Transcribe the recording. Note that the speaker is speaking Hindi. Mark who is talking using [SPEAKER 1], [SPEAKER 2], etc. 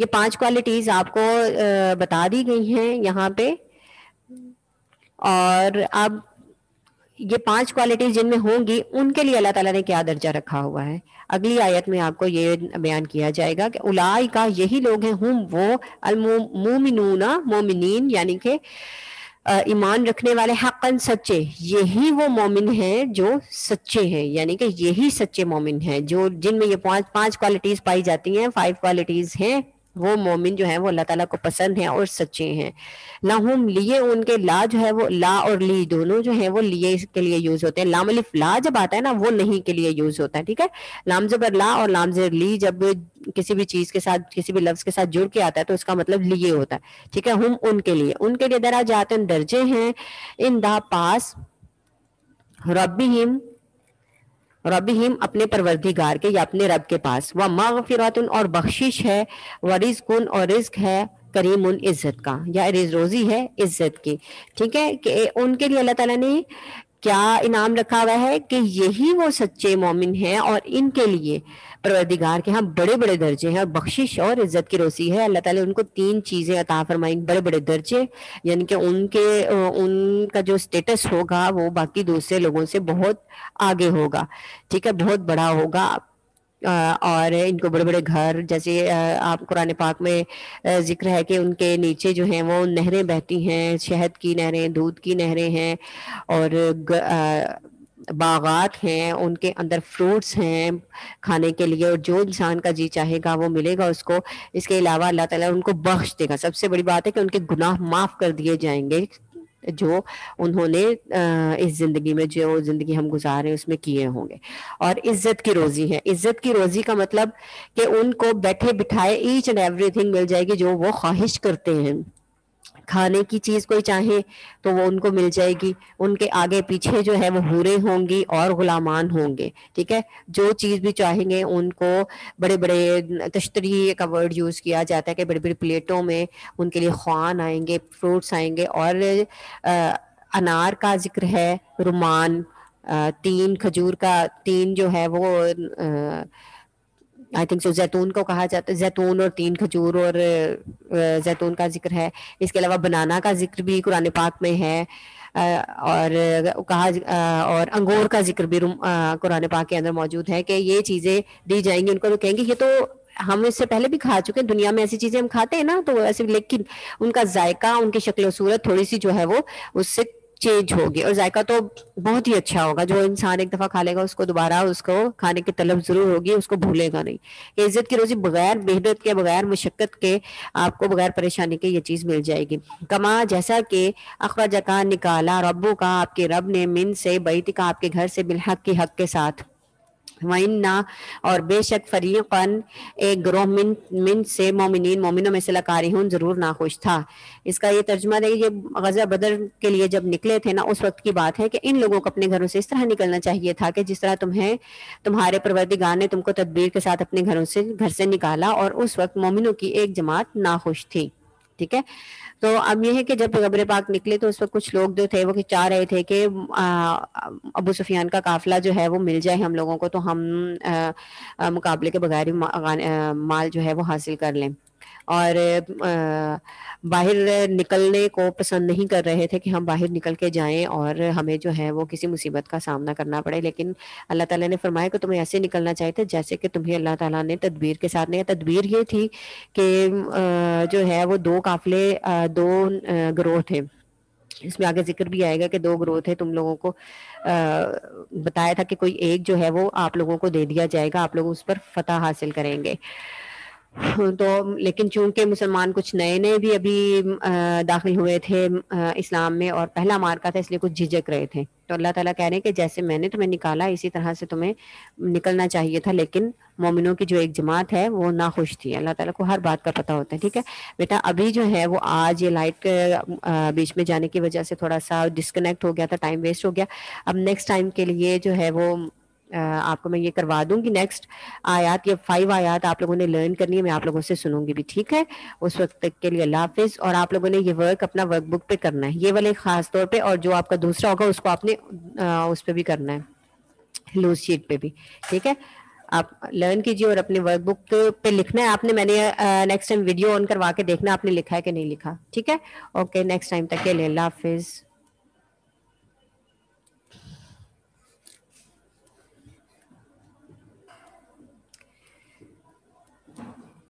[SPEAKER 1] ये पाँच क्वालिटीज आपको बता दी गई हैं यहाँ पे। और अब ये पाँच क्वालिटीज जिनमें होंगी, उनके लिए अल्लाह ताला ने क्या दर्जा रखा हुआ है? अगली आयत में आपको ये बयान किया जाएगा कि उलाई का यही लोग हैं, हम, वो अलमोमिनूना मोमिन यानी कि ईमान रखने वाले हकन सच्चे। यही वो मोमिन हैं जो सच्चे हैं, यानी कि यही सच्चे मोमिन हैं, जो जिनमें ये पाँच पाँच क्वालिटीज पाई जाती हैं फाइव क्वालिटीज हैं। वो मोमिन जो है, वो अल्लाह ताला को पसंद है और सच्चे हैं। लाहुम, लिए उनके ला जो है वो ला और ली, दोनों जो है वो लिए के लिए यूज़ होते हैं। लाम अलिफ ला जब आता है ना, वो नहीं के लिए यूज़ होता है, ठीक है? लाम जबर ला और लाम जबर ली जब किसी भी चीज़ के साथ, किसी भी लफ्ज के साथ जुड़ के आता है तो उसका मतलब लिए होता है, ठीक है? हम उनके लिए उनके लिए दरा जाते दर्जे हैं। इन दा पास रबिम रबीम अपने परवरदिगार के या अपने रब के पास। वह मगफिरतन और बख्शिश है, व रिजकुन और रिस्क है करीम उन इज़्ज़त का, या रिज रोजी है इज़्ज़त की। ठीक है कि उनके लिए अल्लाह ताला ने क्या इनाम रखा हुआ है कि यही वो सच्चे मोमिन हैं और इनके लिए परवरदिगार के यहाँ बड़े बड़े दर्जे हैं और बख्शिश और इज़्ज़त की रोसी है। अल्लाह ताला उनको तीन चीज़ें अता फरमाई बड़े बड़े दर्जे, यानी कि उनके उनका जो स्टेटस होगा वो बाकी दूसरे लोगों से बहुत आगे होगा। ठीक है, बहुत बड़ा होगा। और इनको बड़े बड़े घर, जैसे आप कुरान पाक में ज़िक्र है कि उनके नीचे जो हैं वो नहरें बहती हैं, शहद की नहरें, दूध की नहरें हैं और बागात हैं, उनके अंदर फ्रूट्स हैं खाने के लिए और जो इंसान का जी चाहेगा वो मिलेगा उसको। इसके अलावा अल्लाह ताला उनको बख्श देगा। सबसे बड़ी बात है कि उनके गुनाह माफ़ कर दिए जाएँगे। जो उन्होंने इस ज़िंदगी में जो ज़िंदगी हम गुजार रहे हैं उसमें किए होंगे। और इज़्ज़त की रोजी है। इज़्ज़त की रोजी का मतलब कि उनको बैठे बिठाए ईच एंड एवरीथिंग मिल जाएगी जो वो ख्वाहिश करते हैं। खाने की चीज़ कोई चाहे तो वो उनको मिल जाएगी। उनके आगे पीछे जो है वो हुरे होंगी और गुलामान होंगे ठीक है? जो चीज़ भी चाहेंगे उनको बड़े बड़े तश्तरी का वर्ड यूज़ किया जाता है कि बड़ी बड़ी प्लेटों में उनके लिए खान आएँगे फ्रूट्स आएँगे और आ, अनार का ज़िक्र है रुमान आ, तीन खजूर का तीन जो है वो आई थिंक सो जैतून को कहा जाता है जैतून और तीन खजूर और जैतून का ज़िक्र है। इसके अलावा बनाना का ज़िक्र भी कुरान पाक में है और कहा और अंगूर का ज़िक्र भी कुरान पाक के अंदर मौजूद है कि ये चीज़ें दी जाएँगी, उनको कहेंगे, ये तो हम इससे पहले भी खा चुके हैं, दुनिया में ऐसी चीज़ें हम खाते हैं ना? तो ऐसे लेकिन उनका जायका, उनकी शक्ल सूरत थोड़ी सी जो है वो, उससे चेंज होगी। और जायका तो बहुत ही अच्छा होगा। जो इंसान एक दफ़ा खा लेगा, उसको दोबारा उसको खाने की तलब ज़रूर होगी, उसको भूलेगा नहीं। इज़्ज़त की रोजी बगैर, मेहनत के बगैर, मुशक्कत के आपको बगैर परेशानी के ये चीज़ मिल जाएगी। कमा, जैसा कि अखवा जका निकाला रबू का आपके रब ने मिन से बैती का आपके घर से बिलहक के, हक के साथ। और बेशक फरीकन एक ग्रोह मिन मिन से मोमिन मोमिनों में से लकारी हूँ ज़रूर नाखुश था। इसका ये तर्जमा ये गजा बदर के लिए जब निकले थे ना, उस वक्त की बात है कि इन लोगों को अपने घरों से इस तरह निकलना चाहिए था कि जिस तरह तुम्हें, तुम्हारे परवरदिगार ने तुमको तदबीर के साथ अपने घरों से, घर से निकाला और उस वक्त मोमिनों की एक जमात नाखुश थी। ठीक है? तो अब ये है कि जब पैगंबर पाक निकले तो उस वक्त कुछ लोग जो थे वो चाह रहे थे कि अबू सुफियान का काफिला जो है वो मिल जाए हम लोगों को तो हम मुकाबले के बगैर माल जो है वो हासिल कर लें। और बाहर निकलने को पसंद नहीं कर रहे थे कि हम बाहर निकल के जाएँ और हमें जो है वो किसी मुसीबत का सामना करना पड़े। लेकिन अल्लाह ताला ने फरमाया कि तुम्हें ऐसे निकलना चाहिए थे जैसे कि तुम्हें अल्लाह ताला ने तदबीर के साथ, नहीं, तदबीर ये थी कि जो है वो दो काफले दो ग्रोह थे। इसमें आगे ज़िक्र भी आएगा कि दो ग्रोथ है तुम लोगों को बताया था कि कोई एक जो है वो आप लोगों को दे दिया जाएगा, आप लोग उस पर फतह हासिल करेंगे। तो लेकिन चूँकि मुसलमान कुछ नए नए भी अभी दाखिल हुए थे इस्लाम में और पहला मार्का था, इसलिए कुछ झिझक रहे थे। तो अल्लाह ताला कह रहे हैं कि जैसे मैंने तुम्हें निकाला, इसी तरह से तुम्हें निकलना चाहिए था, लेकिन मोमिनों की जो एक जमात है, वो ना खुश थी। अल्लाह ताला को हर बात का पता होता है, ठीक है? बेटा, अभी जो है, वो आज ये लाइट बीच में जाने की वजह से थोड़ा सा डिस्कनेक्ट हो गया था टाइम वेस्ट हो गया। अब नेक्स्ट टाइम के लिए जो है, वो आपको मैं ये करवा दूँगी। नेक्स्ट आयात, ये फाइव आयात आप लोगों ने लर्न करनी है, मैं आप लोगों से सुनूँगी भी, ठीक है? उस वक्त तक के लिए अल्लाह हाफिज। और आप लोगों ने ये वर्क अपना वर्कबुक पे करना है। ये वाले खास तौर पे, और जो आपका दूसरा होगा, उसको आपने उस पर भी करना है। लूज शीट पे भी, ठीक है? आप लर्न कीजिए और अपने वर्कबुक पे लिखना है। आपने मैंने नेक्स्ट टाइम वीडियो ऑन करवा के देखना, आपने लिखा है कि नहीं लिखा, ठीक है? ओके नेक्स्ट टाइम तक के लिए अल्लाह हाफिज़।